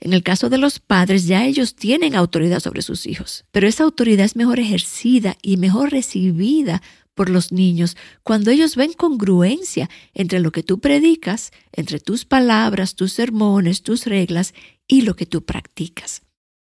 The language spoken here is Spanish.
En el caso de los padres, ya ellos tienen autoridad sobre sus hijos, pero esa autoridad es mejor ejercida y mejor recibida por los niños cuando ellos ven congruencia entre lo que tú predicas, entre tus palabras, tus sermones, tus reglas y lo que tú practicas.